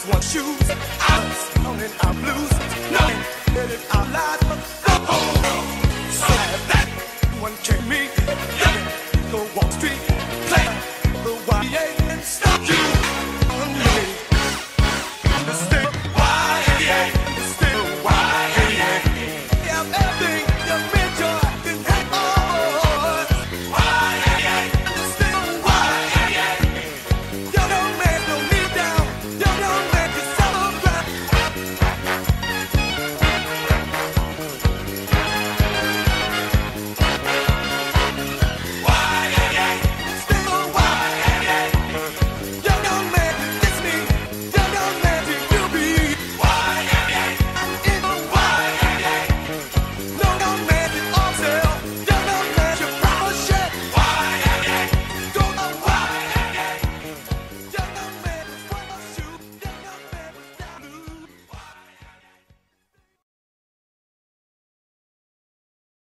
just want shoes. I'm stoning our blues. No, living our lives, but the whole world. So that one came me.